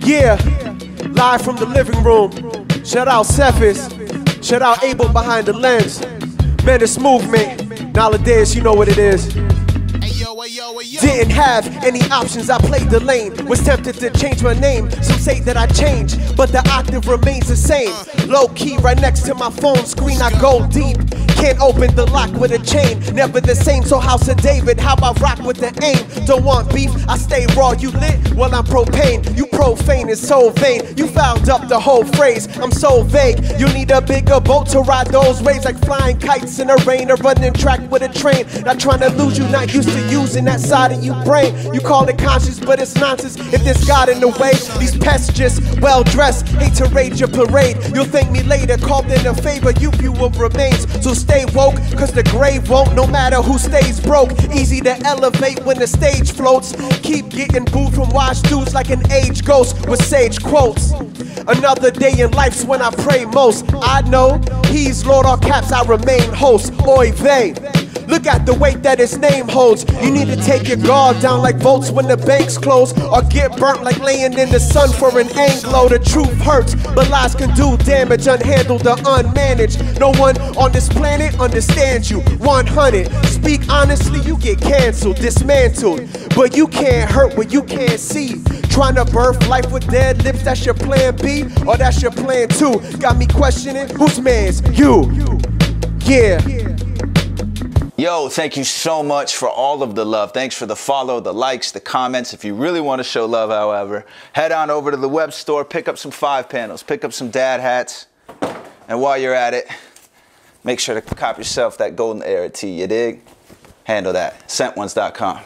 Yeah, live from the living room. Shout out Cephas. Shout out Abel behind the lens. Man, this movement. Nowadays, you know what it is. Didn't have any options, I played the lane. Was tempted to change my name. Some say that I changed, but the octave remains the same. Low key, right next to my phone screen, I go deep. Can't open the lock with a chain, never the same. So, House of David, how about rock with the aim? Don't want beef, I stay raw. You lit? Well, I'm propane. You profane and so vain. You fouled up the whole phrase. I'm so vague. You need a bigger boat to ride those waves like flying kites in the rain or running track with a train. Not trying to lose you, not used to using that side of you brain. You call it conscious, but it's nonsense. If there's God in the way, these pests just well dressed. Hate to rage your parade. You'll thank me later. Called in a favor, you view of remains. So stay woke, cause the grave won't, no matter who stays broke. Easy to elevate when the stage floats. Keep getting booed from washed dudes like an age ghost with sage quotes. Another day in life's when I pray most. I know he's Lord all caps, I remain host. Oy vey. Look at the weight that his name holds. You need to take your guard down like bolts when the banks close, or get burnt like laying in the sun for an anglo. The truth hurts, but lies can do damage unhandled or unmanaged. No one on this planet understands you. 100. Speak honestly, you get canceled, dismantled. But you can't hurt what you can't see. Trying to birth life with dead lips, that's your plan B, or that's your plan two. Got me questioning whose man's you? Yeah. Yo, thank you so much for all of the love. Thanks for the follow, the likes, the comments. If you really want to show love, however, head on over to the web store, pick up some five panels, pick up some dad hats, and while you're at it, make sure to cop yourself that golden era tee. You dig? Handle that. Sentones.com.